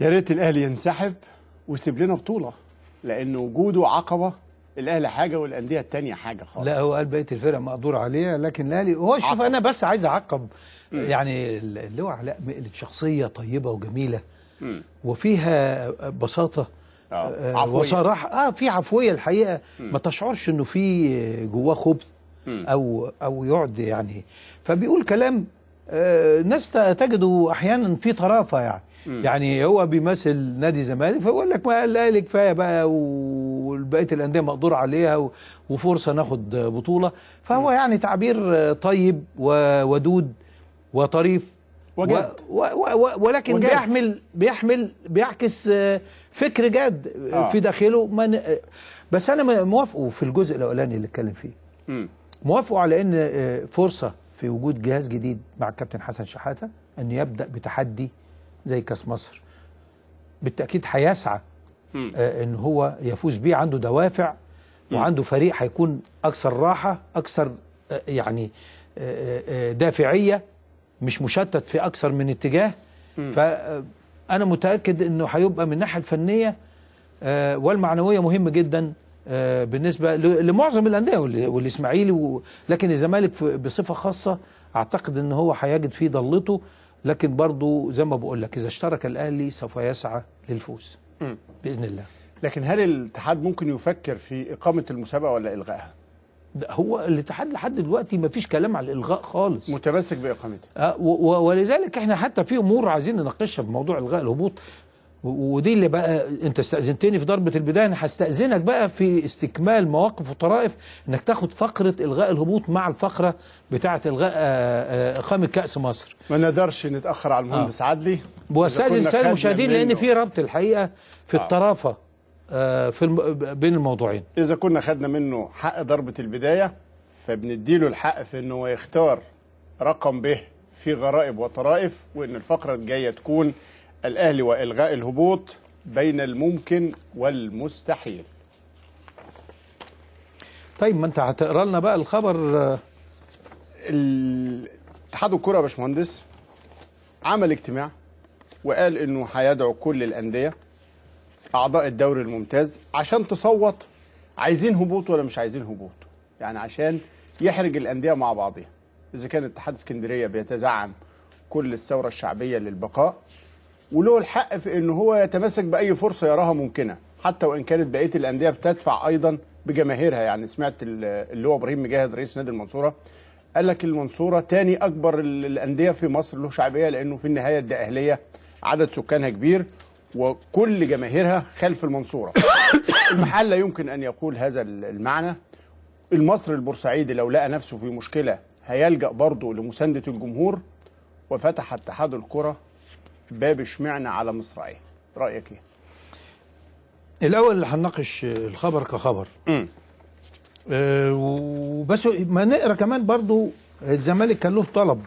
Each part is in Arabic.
يا ريت الاهلي ينسحب ويسيب لنا بطولة لأن وجوده عقبة الاهلي حاجة والأندية التانية حاجة خالص لا هو قال بقية الفرق مقدور عليها لكن الأهلي هو شوف. أنا بس عايز أعقب يعني اللي هو علاء مقلت شخصية طيبة وجميلة. وفيها بساطه آه، آه، عفوية. وصراحة آه في عفوية الحقيقة ما تشعرش إنه في جواه خبث. أو أو يقعد يعني فبيقول كلام ناس ت- تجده أحيانا في طرافة يعني يعني هو بيمثل نادي الزمالك فيقول لك ما الاهلي كفاية بقى وبقيه الأندية مقدور عليها وفرصة ناخد بطولة فهو يعني تعبير آه، طيب وودود وطريف وجاد. و و و ولكن وجاد. بيحمل بيحمل بيعكس آه، فكر جاد آه. آه. في داخله من آه، بس أنا موافقه في الجزء الأولاني اللي اتكلم فيه. موافقه على إن آه، فرصة في وجود جهاز جديد مع الكابتن حسن شحاته ان يبدأ بتحدي زي كاس مصر. بالتأكيد هيسعى. آه، إن هو يفوز بيه. عنده دوافع وعنده فريق هيكون أكثر راحة أكثر آه، يعني آه، دافعية مش مشتت في أكثر من اتجاه. فانا متأكد إنه هيبقى من الناحية الفنية والمعنوية مهم جدا. بالنسبة ل- لمعظم الأندية وال- والإسماعيلي لكن الزمالك بصفة خاصة أعتقد إن هو هيجد فيه ضلته لكن برضو زي ما بقول لك إذا اشترك الأهلي سوف يسعى للفوز. بإذن الله. لكن هل الاتحاد ممكن يفكر في إقامة المسابقة ولا إلغائها؟ هو الاتحاد لحد دلوقتي ما فيش كلام على الإلغاء خالص. متمسك باقامتها آه، ولذلك إحنا حتى في أمور عايزين نناقشها في موضوع إلغاء الهبوط. ودي اللي بقى انت استأذنتني في ضربة البداية أنا هستأذنك بقى في استكمال مواقف وطرائف إنك تاخد فقرة إلغاء الهبوط مع الفقرة بتاعة إلغاء آه، آه، إقامة كأس مصر. ما نقدرش نتأخر على المهندس عدلي. إذا واستاذن كنا الساده المشاهدين لأن في ربط الحقيقة في آه. الطرافة آه، في الم... بين الموضوعين. إذا كنا خدنا منه حق ضربة البداية فبنديله الحق في إنه هو يختار رقم ب في غرائب وطرائف وإن الفقرة الجاية تكون الأهلي وإلغاء الهبوط بين الممكن والمستحيل. طيب ما انت هتقرا لنا بقى الخبر آه، اتحاد الكره يا باشمهندس عمل اجتماع وقال إنه هيدعو كل الأندية أعضاء الدوري الممتاز عشان تصوت عايزين هبوط ولا مش عايزين هبوط. يعني عشان يحرج الأندية مع بعضها إذا كان اتحاد اسكندرية بيتزعم كل الثورة الشعبية للبقاء وله الحق في انه هو يتمسك بأي فرصة يراها ممكنة حتى وإن كانت بقية الأندية بتدفع أيضا بجماهيرها. يعني سمعت ال- اللي هو إبراهيم مجاهد رئيس نادي المنصورة قال لك المنصورة تاني أكبر ال- الأندية في مصر له شعبية لأنه في النهاية الدقهليه عدد سكانها كبير وكل جماهيرها خلف المنصورة. المحل لا يمكن أن يقول هذا ال- المعنى. المصري البورسعيدي لو لقى نفسه في مشكلة هيلجأ برضه لمساندة الجمهور وفتح اتحاد الكرة باب اشمعنى على مصراعيه رأيك إيه؟ الأول اللي هنناقش الخبر كخبر. امم آه، وبس ما نقرأ كمان برضو الزمالك كان له طلب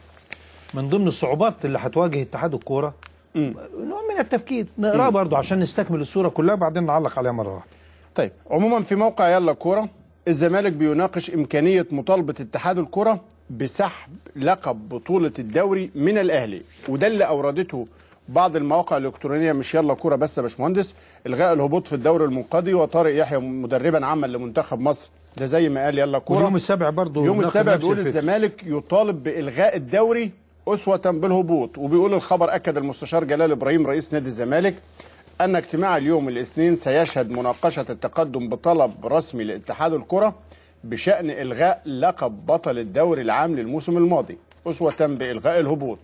من ضمن الصعوبات اللي هتواجه اتحاد الكورة. نوع من التفكير. نقرأه برضو عشان نستكمل الصورة كلها بعدين نعلق عليها مرة واحدة. طيب عموما في موقع يلا كورة الزمالك بيناقش إمكانية مطالبة اتحاد الكره بسحب لقب بطولة الدوري من الأهلي وده اللي أوردته بعض المواقع الإلكترونية مش يلا كورة بس يا باشمهندس إلغاء الهبوط في الدوري المنقضي وطارق يحيى مدربا عاما لمنتخب مصر. ده زي ما قال يلا كورة. واليوم السابع برضو يوم السابع بيقول. الزمالك يطالب بإلغاء الدوري أسوة بالهبوط. وبيقول الخبر أكد المستشار جلال إبراهيم رئيس نادي الزمالك أن اجتماع اليوم الاثنين سيشهد مناقشة التقدم بطلب رسمي لاتحاد الكرة بشأن إلغاء لقب بطل الدوري العام للموسم الماضي أسوة بإلغاء الهبوط.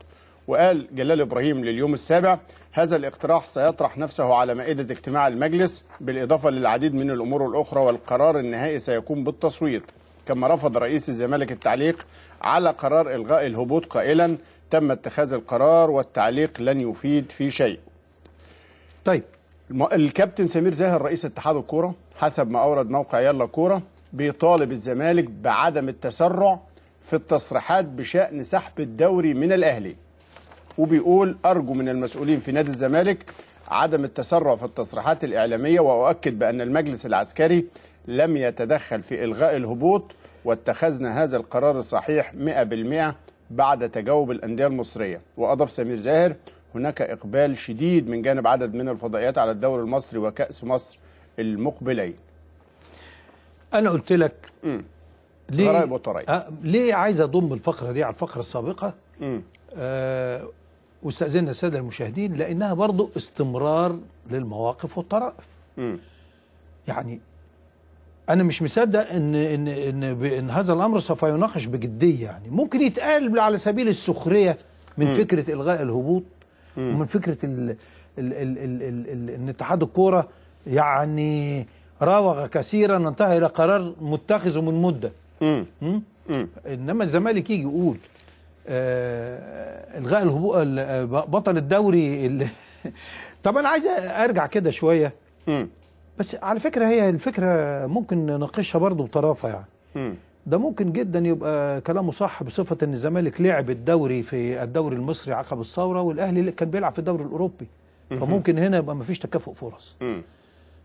وقال جلال إبراهيم لليوم السابع هذا الاقتراح سيطرح نفسه على مائدة اجتماع المجلس بالإضافة للعديد من الأمور الأخرى والقرار النهائي سيكون بالتصويت. كما رفض رئيس الزمالك التعليق على قرار إلغاء الهبوط قائلا تم اتخاذ القرار والتعليق لن يفيد في شيء. طيب. الكابتن سمير زاهر رئيس اتحاد الكورة حسب ما أورد موقع يلا كورة بيطالب الزمالك بعدم التسرع في التصريحات بشأن سحب الدوري من الأهلي. وبيقول أرجو من المسؤولين في نادي الزمالك عدم التسرع في التصريحات الإعلامية وأؤكد بأن المجلس العسكري لم يتدخل في إلغاء الهبوط واتخذنا هذا القرار الصحيح 100% بعد تجاوب الأندية المصرية وأضاف سمير زاهر هناك إقبال شديد من جانب عدد من الفضائيات على الدوري المصري وكأس مصر المقبلين أنا قلت لك. ليه غرائب وطرائب. آه ليه عايز أضم الفقرة دي على الفقرة السابقة مم. آه واستاذنا السادة المشاهدين لأنها برضو استمرار للمواقف والطرائف. يعني أنا مش مصدق إن إن إن, ب- إن هذا الأمر سوف يناقش بجدية يعني ممكن يتقال على سبيل السخرية من فكرة إلغاء الهبوط ومن فكرة ال ال ال ال ال ال إن اتحاد الكورة يعني راوغ كثيرا أنتهى إلى قرار متخذه من مدة مم. م? مم. إنما الزمالك يجي يقول إلغاء الهبوط ال- آه، بطل الدوري ال- طب أنا عايز أرجع كده شوية مم. بس على فكرة هي الفكرة ممكن نناقشها برضه بطرافة يعني مم. ده ممكن جدا يبقى كلامه صح بصفة إن الزمالك لعب الدوري في الدوري المصري عقب الثورة والأهلي كان بيلعب في الدوري الأوروبي فممكن هنا يبقى مفيش تكافؤ فرص مم.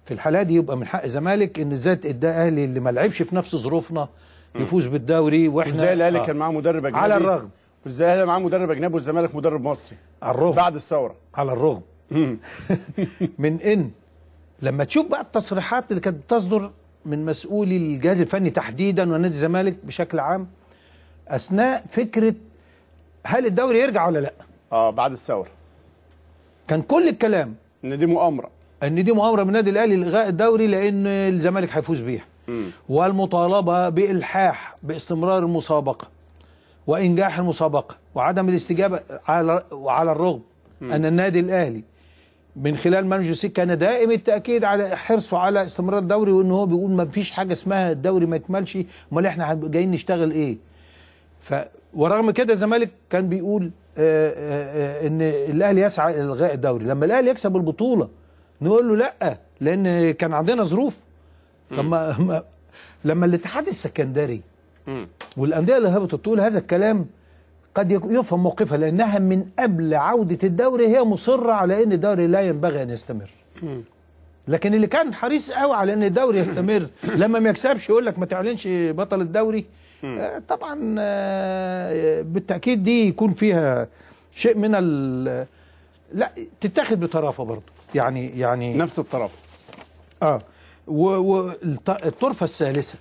في الحالة دي يبقى من حق الزمالك إن ذات الاهلي اللي ما لعبش في نفس ظروفنا يفوز بالدوري وإحنا وإزاي الأهلي آه. كان معاه مدرب أجنبي على الرغم الاهلي معاه مدرب أجنبي والزمالك مدرب مصري. على الرغم. بعد الثورة. على الرغم. من إن لما تشوف بقى التصريحات اللي كانت بتصدر من مسؤولي الجهاز الفني تحديدا ونادي الزمالك بشكل عام أثناء فكرة هل الدوري يرجع ولا لأ؟ آه بعد الثورة. كان كل الكلام إن دي مؤامرة. إن دي مؤامرة من النادي الأهلي لإلغاء الدوري لأن الزمالك هيفوز بيها. والمطالبة بإلحاح باستمرار المسابقة. وإنجاح المسابقة وعدم الاستجابة على وعلى الرغم أن النادي الأهلي من خلال مانجو كان دائم التأكيد على حرصه على استمرار الدوري وإن هو بيقول ما فيش حاجة اسمها الدوري ما يكملش أمال إحنا هنبقى جايين نشتغل إيه؟ ف ورغم كده الزمالك كان بيقول آه، آه، آه، إن الأهلي يسعى إلى إلغاء الدوري. لما الأهلي يكسب البطولة نقول له لأ لأن كان عندنا ظروف. طب ما ما- لما الاتحاد السكندري. والأندية اللي هبطت تقول هذا الكلام قد يفهم موقفها لأنها من قبل عودة الدوري هي مصرة على إن الدوري لا ينبغي أن يستمر. لكن اللي كان حريص قوي على إن الدوري يستمر لما ما يكسبش يقول لك ما تعلنش بطل الدوري. آه، طبعا آه، بالتأكيد دي يكون فيها شيء من ال لا تتاخد بطرافة برضه. يعني يعني نفس الطرف آه والطرفه الثالثة.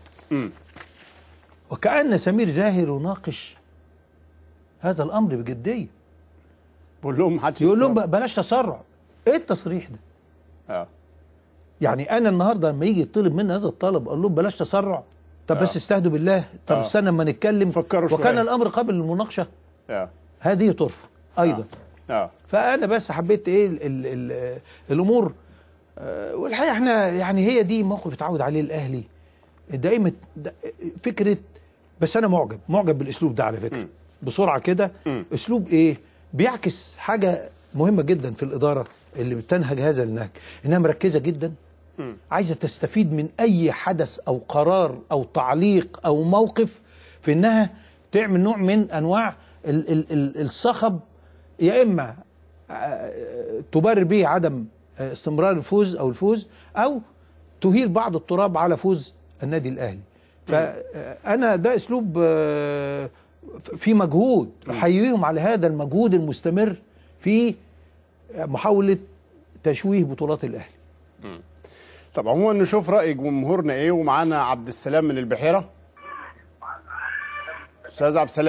وكأن سمير زاهر يناقش هذا الأمر بجدية. بقول لهم محدش يقول لهم بلاش تسرع. إيه التصريح ده؟ آه. يعني أنا النهاردة لما يجي يطلب مني هذا الطلب أقول لهم بلاش تسرع. طب بس آه. استهدوا بالله. طب آه. استنى اما نتكلم. فكروا وكان شوية. الأمر قبل المناقشة. آه. هذه طرفة أيضا. آه. فأنا بس حبيت إيه ال ال ال الأمور. آه، والحقيقة إحنا يعني هي دي موقف اتعود عليه الأهلي. دائما د- فكرة بس أنا معجب معجب بالأسلوب ده على فكرة مم. بسرعة كده مم. أسلوب إيه بيعكس حاجة مهمة جدا في الإدارة اللي بتنهج هذا النهج إنها مركزة جدا مم. عايزة تستفيد من أي حدث أو قرار أو تعليق أو موقف في إنها تعمل نوع من أنواع ال ال ال الصخب يا إما آه، تبرر به عدم آه، استمرار الفوز أو الفوز أو تهيل بعض التراب على فوز النادي الأهلي. فأنا ده أسلوب آه، في مجهود أحييهم على هذا المجهود المستمر في محاولة تشويه بطولات الأهلي. طب عموما نشوف رأي جمهورنا إيه ومعانا عبد السلام من البحيرة. أستاذ عبد السلام.